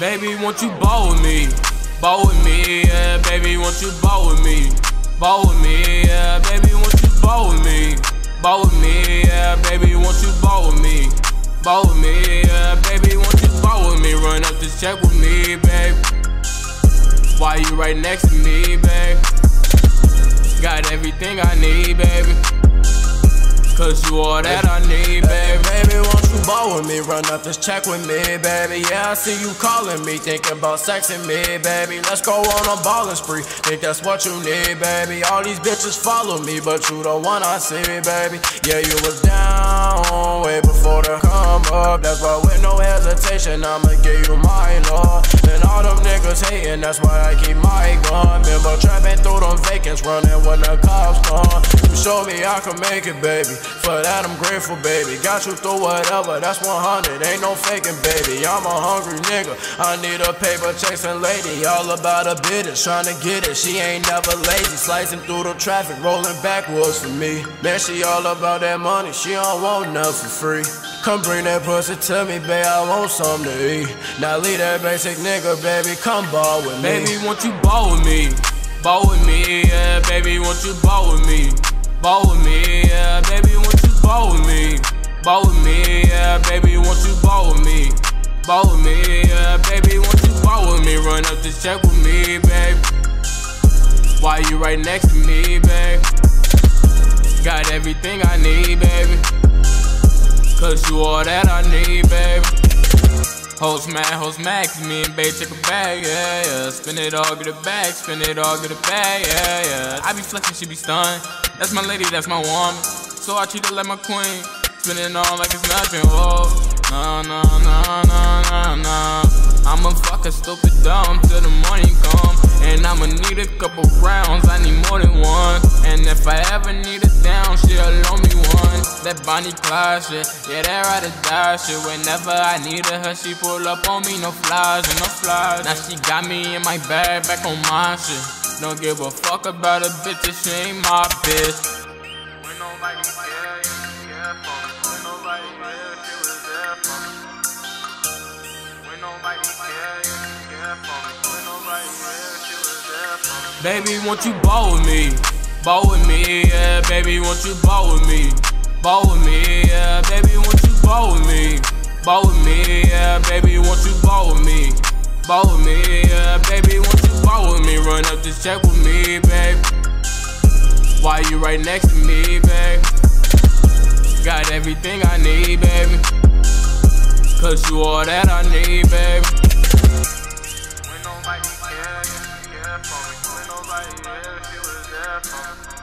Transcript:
Baby, won't you ball with me? Ball with me, yeah, baby, won't you ball with me? Ball with me, yeah, baby, won't you ball with me? Ball with me, yeah, baby, won't you ball with me? Ball with me, yeah, baby, won't you ball with me? Run up this check with me, babe. Why you right next to me, babe? Got everything I need, baby. Cause you all that I need, baby. Ball with me? Run up this check with me, baby. Yeah, I see you calling me, thinking about sexing me, baby. Let's go on a ballin' spree. Think that's what you need, baby. All these bitches follow me, but you the one I see, baby. Yeah, you was down way before the come up. That's why with no hesitation, I'ma give you my love. And all them niggas hating, that's why I keep my gun. Remember trapping through them vacants, running when the cops. Showed me I can make it, baby. For that, I'm grateful, baby. Got you through whatever, that's 100. Ain't no faking, baby. I'm a hungry nigga. I need a paper chasing lady. All about a business, trying to get it. She ain't never lazy. Slicing through the traffic, rolling backwards for me. Man, she all about that money. She don't want nothing for free. Come bring that pussy to me, babe. I want something to eat. Now leave that basic nigga, baby. Come ball with me. Baby, won't you ball with me? Ball with me, yeah, baby, won't you ball with me? Ball with me, yeah, baby, won't you ball with me? Ball with me, yeah, baby, won't you ball with me? Ball with me, yeah, baby, won't you ball with me? Run up this check with me, babe. Why you right next to me, babe? Got everything I need, baby. Cause you all that I need, baby. Host man, host max, me and babe check a bag, yeah, yeah. Spin it all, get it back, spin it all, get it back, yeah, yeah. I be flexing, she be stunned. That's my lady, that's my woman. So I treat her like my queen. Spin it all like it's nothing, whoa. No, no, no, no, no, no. I'ma fuck a stupid dumb till the morning come. And I'ma need a couple rounds, I need more than one. And if I ever need it down, she'll loan me one. That Bonnie Clyde shit, yeah, that ride or die shit. Whenever I needed her, she pull up on me, no flies and no flies. Now she got me in my bag, back on my shit. Don't give a fuck about a bitch if she ain't my bitch. When nobody care, you care. When nobody care, she was there for me. When nobody care, you care. When nobody care, she was there for me. Baby, won't you ball with me? Ball with me, yeah, baby, won't you ball with me? Ball with me, yeah, baby, won't you ball with me? Ball with me, yeah, baby, won't you ball with me? Ball with me, yeah, baby, won't you ball with me? Run up this check with me, babe. Why you right next to me, babe? Got everything I need, baby. Cause you all that I need, baby. When nobody care, you care for me. When nobody she was there for me.